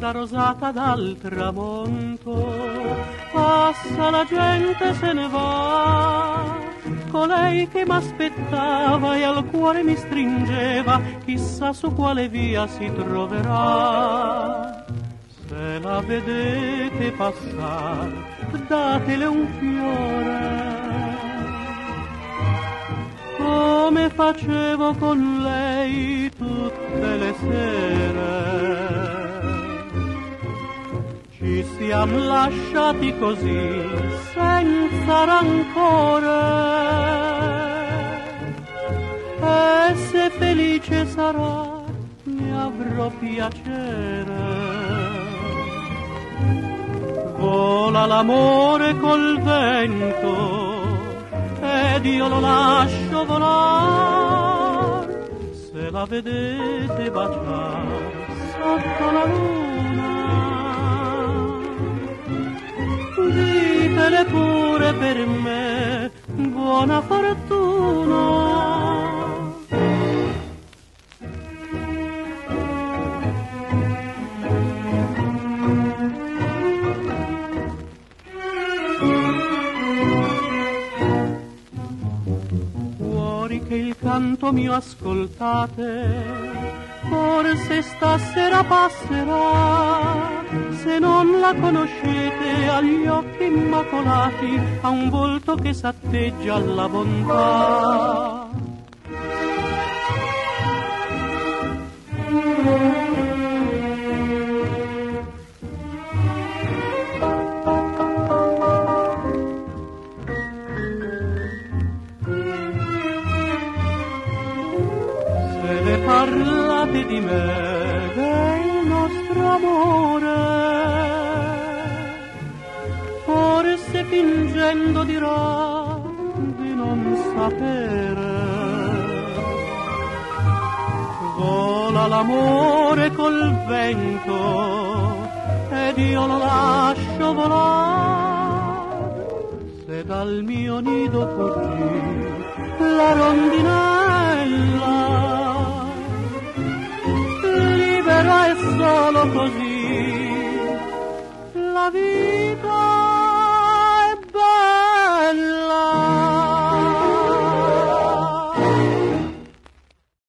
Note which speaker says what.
Speaker 1: Strada rosata dal tramonto, passa la gente se ne va. Colei che m'aspettava e al cuore mi stringeva, chissà su quale via si troverà. Se la vedete passare, datele un fiore come facevo con lei tutte le sere. Siamo lasciati così, senza rancore. E se felice sarà, ne avrò piacere. Vola l'amore col vento ed io lo lascio volar se la vedete baciare sotto la luna per me buona fortuna. Che il canto mio ascoltate, forse stasera passerà, se non la conoscete agli occhi immacolati, ha un volto che s'atteggia alla bontà. parlate di me, del nostro amore. Fingendo dirà di non sapere. Vola l'amore col vento ed io lo lascio volare. Se dal mio nido fuggì la rondinella libera e solo così la vita goodbye.